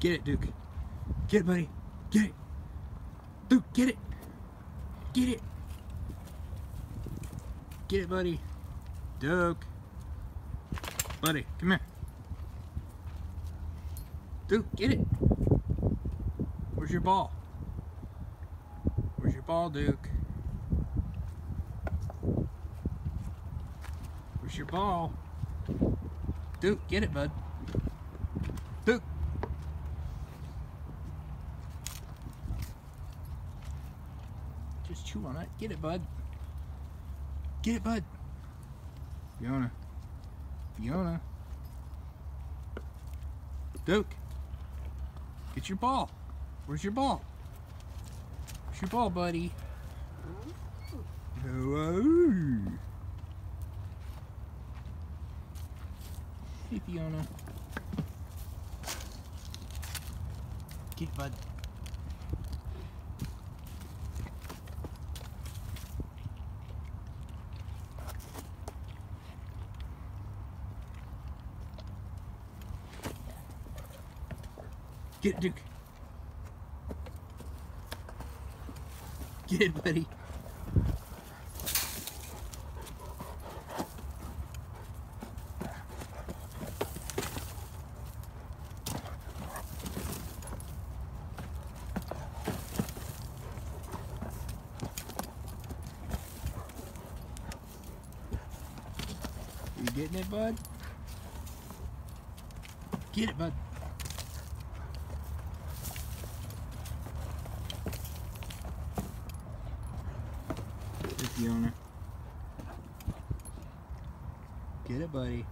Get it, Duke. Get it, buddy. Get it. Duke, get it. Get it. Get it, buddy. Duke. Buddy, come here. Duke, get it. Where's your ball? Where's your ball, Duke? Where's your ball? Duke, get it, bud. Duke. Just chew on it. Get it, bud. Get it, bud. Fiona. Fiona. Duke. Get your ball. Where's your ball? Where's your ball, buddy? Hello. Hey, Fiona. Get it, bud. Get Duke. Get it, buddy. You getting it, bud? Get it, bud. Here's Fiona. Get it, buddy.